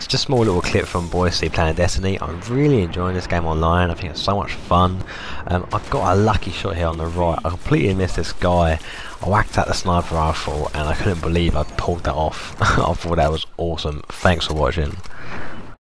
It's just a small little clip from Boise playing Destiny. I'm really enjoying this game online. I think it's so much fun. Um, I've got a lucky shot here on the right. I completely missed this guy. I whacked out the sniper rifle and I couldn't believe I pulled that off. I thought that was awesome. Thanks for watching.